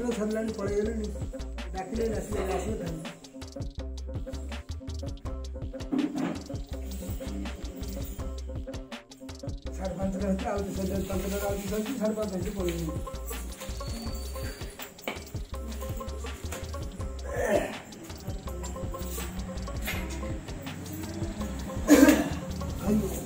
National থানল্যান্ড পড়ে গেলেন ডাকিলে national national থানল্যান্ড সাড়ে পাঁচটা হচ্ছে আলু সজ্জার পাঁচটা আলু সজ্জি সাড়ে পাঁচটা হচ্ছে পড়ে গেলেন Thank you.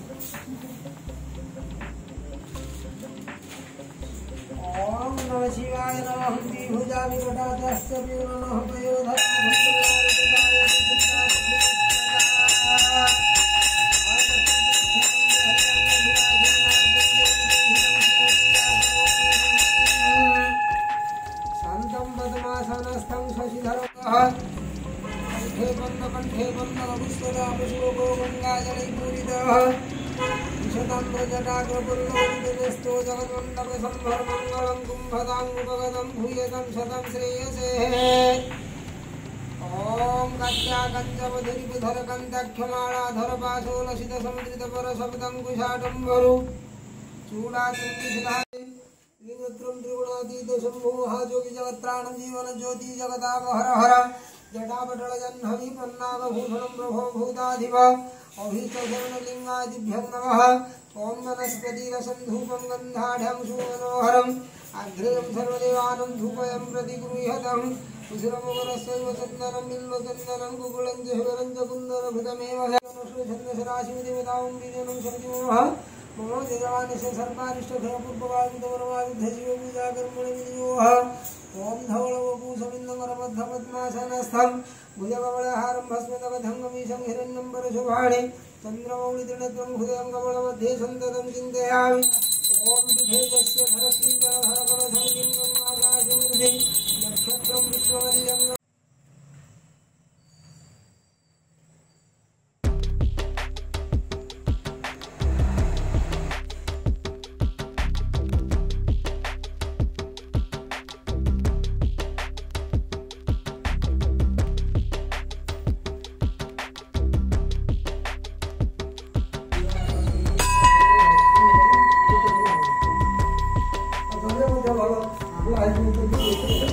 विकटादस्य विवरणः पद्मासनस्थं शशिधरः कण्ठे बन्धकण्ठे बन्धकपुष्पदापशोको गङ्गाजलैपूरितः विशताम्रजटाग्रपुल्लोकितस्तो जगन्मण्डपसम्भरमङ्गलं कुम्भदाङ्गुपगतं भूयतं शतं श्रेयसे ॐ जगदापहर हर जटापटलजह्नवि प्रभो भूताधिप अभीष्टशरणलिङ्गादिभ्यं नमः। ॐ वनस्पतिरसन्धूपं गन्धाढ्यं सुमनोहरम् अग्रेयं सर्वदेवानं धूपयं प्रतिगृह्यतम् उशिरमुगरस्यैव चन्दनं बिल्वचन्दनं, कुकुलं जहवरं च कुन्दरभृतमेव धवलवपूसमिन्दमरबद्धपद्मासनस्थं भुजकमलहारं भस्मतकधङ्गमीशं हिरण्यं परशुभाणि चन्द्रमौलितृणत्वं हृदयं कमलमध्ये चिन्तयामि ॐ विधेयस्य धरत्रीकरधरकरधरलिङ्गम् आकाशमृति 来是还这这这